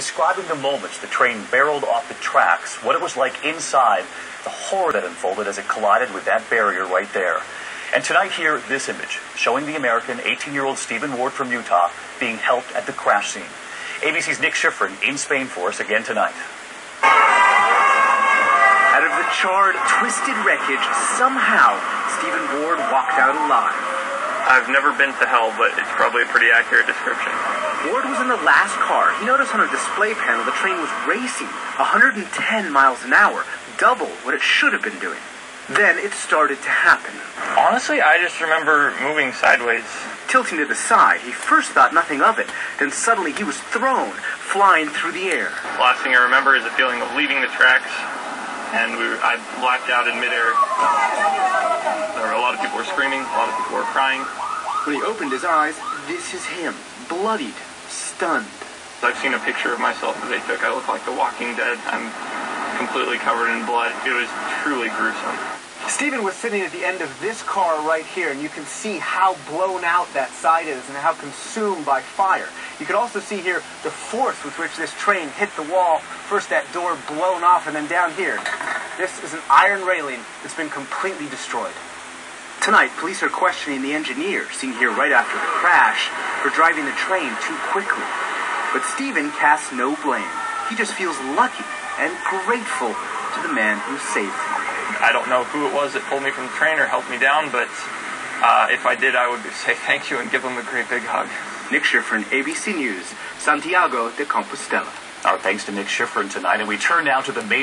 describing the moments the train barreled off the tracks, what it was like inside, the horror that unfolded as it collided with that barrier right there. And tonight here, this image, showing the American 18-year-old Stephen Ward from Utah being helped at the crash scene. ABC's Nick Schifrin in Spain for us again tonight. Out of the charred, twisted wreckage, somehow, Stephen Ward walked out alive. I've never been to hell, but it's probably a pretty accurate description. Ward was in the last car. He noticed on a display panel the train was racing 110 miles an hour, double what it should have been doing. Then it started to happen. Honestly, I just remember moving sideways. Tilting to the side, he first thought nothing of it. Then suddenly he was thrown, flying through the air. Last thing I remember is the feeling of leaving the tracks, and we were, I blacked out in midair. There were a lot of people were screaming, a lot of people were crying. When he opened his eyes, this is him, bloodied, stunned. I've seen a picture of myself that they took. I look like The Walking Dead. I'm completely covered in blood. It was truly gruesome. Stephen was sitting at the end of this car right here, and you can see how blown out that side is and how consumed by fire. You can also see here the force with which this train hit the wall. First that door blown off, and then down here. This is an iron railing that's been completely destroyed. Tonight, police are questioning the engineer, seen here right after the crash, for driving the train too quickly. But Stephen casts no blame. He just feels lucky and grateful to the man who saved him. I don't know who it was that pulled me from the train or helped me down, but uh, if I did, I would say thank you and give them a great big hug. Nick Schifrin, ABC News, Santiago de Compostela. Our thanks to Nick Schifrin tonight, and we turn now to the major